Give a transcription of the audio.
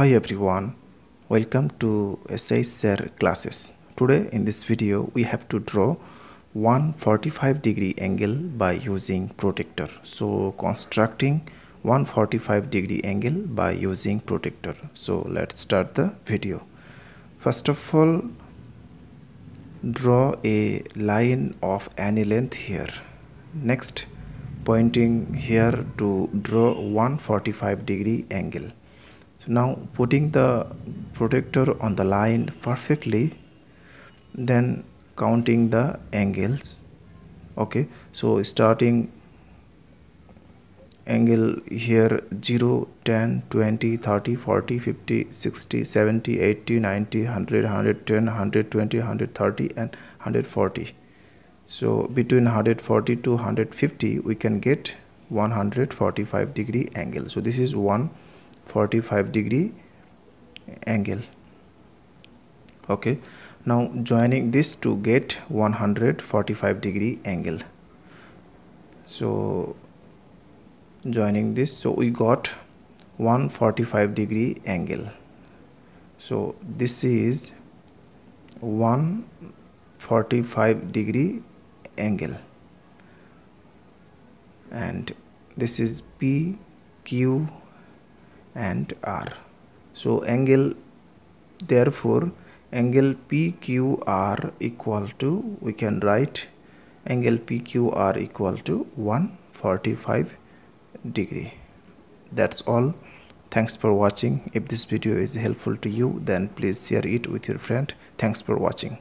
Hi everyone, welcome to SH SIR classes. Today in this video we have to draw 145 degree angle by using protractor. So constructing 145 degree angle by using protractor. So let's start the video. First of all draw a line of any length here. Next pointing here to draw 145 degree angle so now putting the protractor on the line perfectly then counting the angles okay? So starting angle here 0 10 20 30 40 50 60 70 80 90 100 110 120 130 and 140 so between 140 to 150 we can get 145 degree angle. So this is one 45 degree angle. Okay. Now joining this to get 145 degree angle. So joining this so we got 145 degree angle. So this is 145 degree angle. And this is P Q and R. So angle therefore angle PQR equal to we can write angle PQR equal to 145 degree. That's all. Thanks for watching. If this video is helpful to you then please share it with your friend. Thanks for watching.